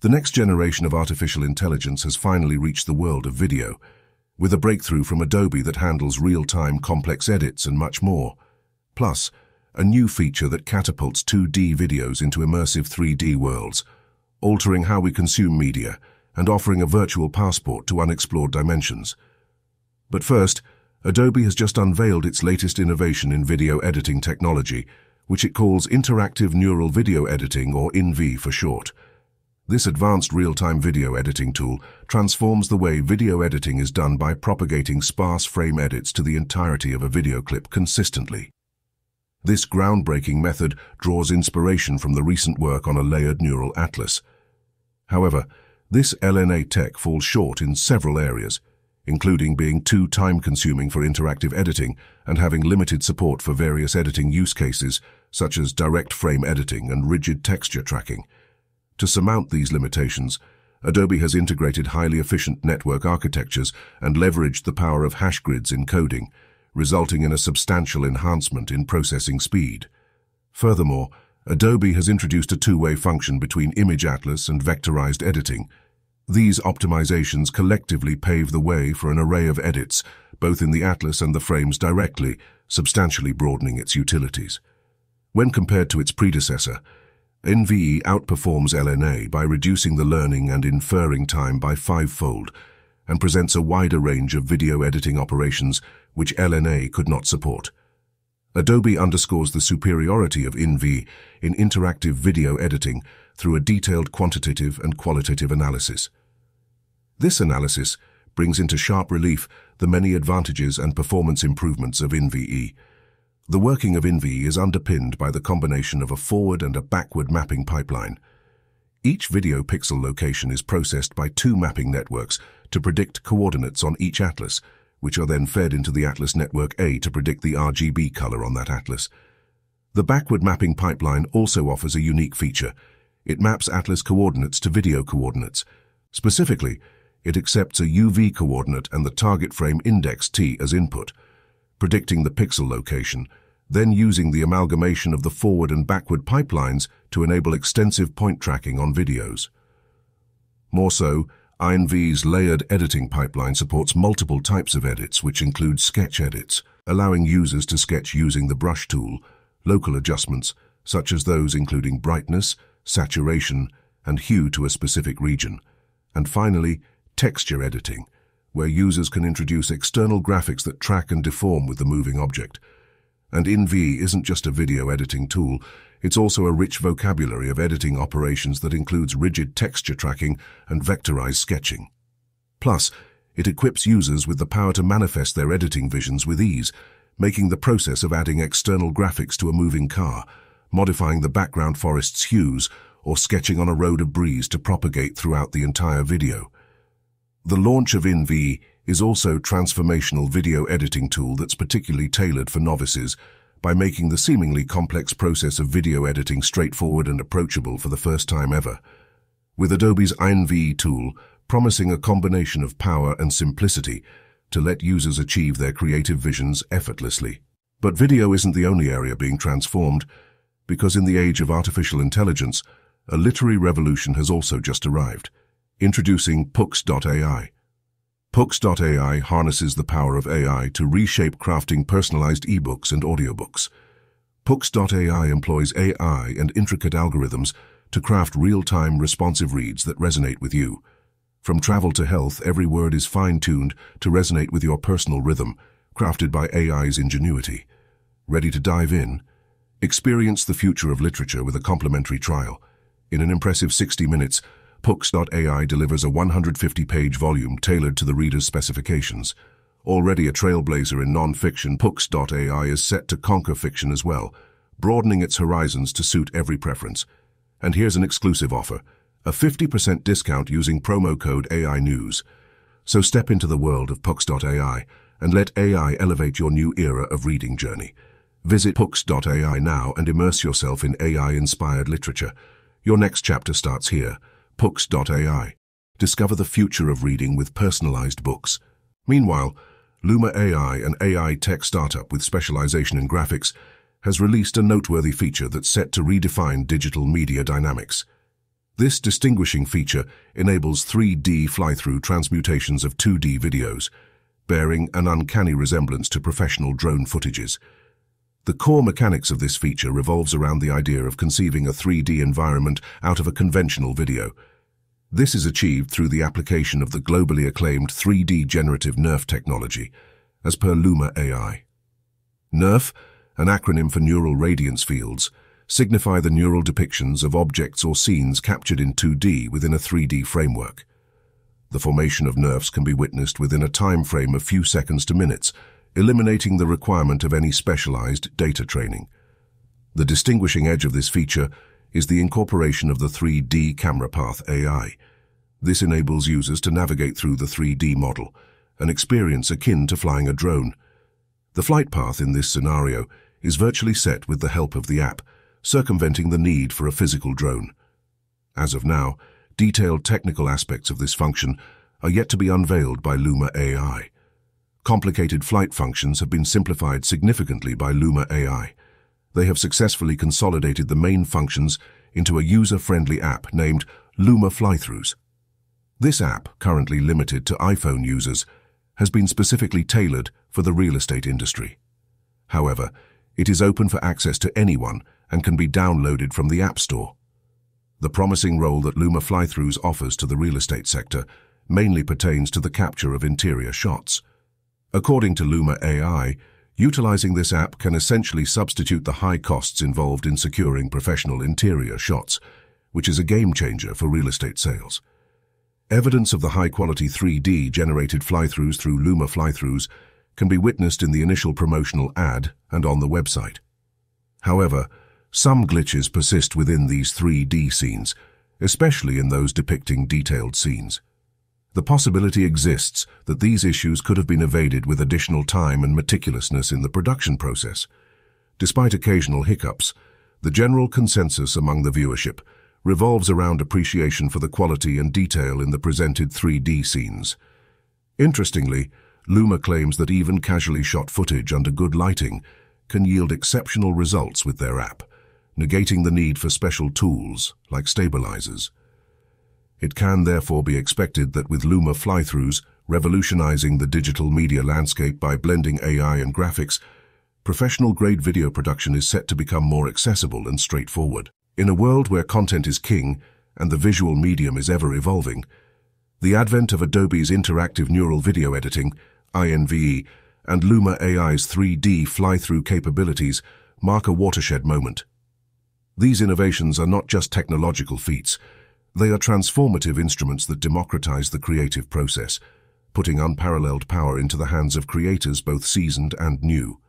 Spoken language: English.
The next generation of artificial intelligence has finally reached the world of video, with a breakthrough from Adobe that handles real-time complex edits and much more. Plus, a new feature that catapults 2D videos into immersive 3D worlds, altering how we consume media and offering a virtual passport to unexplored dimensions. But first, Adobe has just unveiled its latest innovation in video editing technology, which it calls Interactive Neural Video Editing, or INVE for short. This advanced real-time video editing tool transforms the way video editing is done by propagating sparse frame edits to the entirety of a video clip consistently. This groundbreaking method draws inspiration from the recent work on a layered neural atlas. However, this LNA tech falls short in several areas, including being too time-consuming for interactive editing and having limited support for various editing use cases, such as direct frame editing and rigid texture tracking. To surmount these limitations, Adobe has integrated highly efficient network architectures and leveraged the power of hash grids encoding, resulting in a substantial enhancement in processing speed. Furthermore, Adobe has introduced a two-way function between Image Atlas and vectorized editing. These optimizations collectively pave the way for an array of edits, both in the Atlas and the frames directly, substantially broadening its utilities. When compared to its predecessor, INVE outperforms LNA by reducing the learning and inferring time by fivefold and presents a wider range of video editing operations which LNA could not support. Adobe underscores the superiority of INVE in interactive video editing through a detailed quantitative and qualitative analysis. This analysis brings into sharp relief the many advantages and performance improvements of INVE, the working of INVE is underpinned by the combination of a forward and a backward mapping pipeline. Each video pixel location is processed by two mapping networks to predict coordinates on each atlas, which are then fed into the Atlas Network A to predict the RGB color on that atlas. The backward mapping pipeline also offers a unique feature. It maps atlas coordinates to video coordinates. Specifically, it accepts a UV coordinate and the target frame index T as input predicting the pixel location, then using the amalgamation of the forward and backward pipelines to enable extensive point tracking on videos. More so, INVE's layered editing pipeline supports multiple types of edits, which include sketch edits, allowing users to sketch using the brush tool, local adjustments, such as those including brightness, saturation, and hue to a specific region, and finally, texture editing, where users can introduce external graphics that track and deform with the moving object. And INVE isn't just a video editing tool, it's also a rich vocabulary of editing operations that includes rigid texture tracking and vectorized sketching. Plus, it equips users with the power to manifest their editing visions with ease, making the process of adding external graphics to a moving car, modifying the background forest's hues, or sketching on a road of breeze to propagate throughout the entire video. The launch of INVE is also transformational video editing tool that's particularly tailored for novices by making the seemingly complex process of video editing straightforward and approachable for the first time ever. With Adobe's INVE tool promising a combination of power and simplicity to let users achieve their creative visions effortlessly. But video isn't the only area being transformed, because in the age of artificial intelligence, a literary revolution has also just arrived. Introducing Pooks.ai. Pooks.ai harnesses the power of AI to reshape crafting personalized ebooks and audiobooks. Pooks.ai employs AI and intricate algorithms to craft real-time responsive reads that resonate with you. From travel to health, every word is fine-tuned to resonate with your personal rhythm, crafted by AI's ingenuity. Ready to dive in? Experience the future of literature with a complimentary trial. In an impressive 60 minutes, Pooks.ai delivers a 150-page volume tailored to the reader's specifications. Already a trailblazer in non-fiction, Pooks.ai is set to conquer fiction as well, broadening its horizons to suit every preference. And here's an exclusive offer, a 50% discount using promo code AI News. So step into the world of Pooks.ai and let AI elevate your new era of reading journey. Visit Pooks.ai now and immerse yourself in AI-inspired literature. Your next chapter starts here. Pooks.ai. Discover the future of reading with personalized books. Meanwhile, Luma AI, an AI tech startup with specialization in graphics, has released a noteworthy feature that's set to redefine digital media dynamics. This distinguishing feature enables 3D fly-through transmutations of 2D videos, bearing an uncanny resemblance to professional drone footages. The core mechanics of this feature revolves around the idea of conceiving a 3D environment out of a conventional video. This is achieved through the application of the globally acclaimed 3D generative NERF technology, as per Luma AI. NERF, an acronym for Neural Radiance Fields, signify the neural depictions of objects or scenes captured in 2D within a 3D framework. The formation of NERFs can be witnessed within a time frame of few seconds to minutes, eliminating the requirement of any specialized data training. The distinguishing edge of this feature is the incorporation of the 3D camera path AI. This enables users to navigate through the 3D model, an experience akin to flying a drone. The flight path in this scenario is virtually set with the help of the app, circumventing the need for a physical drone. As of now, detailed technical aspects of this function are yet to be unveiled by Luma AI. Complicated flight functions have been simplified significantly by Luma AI. They have successfully consolidated the main functions into a user-friendly app named Luma Flythroughs. This app, currently limited to iPhone users, has been specifically tailored for the real estate industry. However, it is open for access to anyone and can be downloaded from the App Store. The promising role that Luma Flythroughs offers to the real estate sector mainly pertains to the capture of interior shots. According to Luma AI, utilizing this app can essentially substitute the high costs involved in securing professional interior shots, which is a game changer for real estate sales. Evidence of the high-quality 3D generated flythroughs through Luma Flythroughs can be witnessed in the initial promotional ad and on the website. However, some glitches persist within these 3D scenes, especially in those depicting detailed scenes. The possibility exists that these issues could have been evaded with additional time and meticulousness in the production process. Despite occasional hiccups, the general consensus among the viewership revolves around appreciation for the quality and detail in the presented 3D scenes. Interestingly, Luma claims that even casually shot footage under good lighting can yield exceptional results with their app negating the need for special tools, like stabilizers. It can therefore be expected that with Luma flythroughs revolutionizing the digital media landscape by blending AI and graphics, professional-grade video production is set to become more accessible and straightforward. In a world where content is king and the visual medium is ever evolving, the advent of Adobe's interactive neural video editing, INVE, and Luma AI's 3D fly-through capabilities mark a watershed moment. These innovations are not just technological feats, they are transformative instruments that democratize the creative process, putting unparalleled power into the hands of creators both seasoned and new.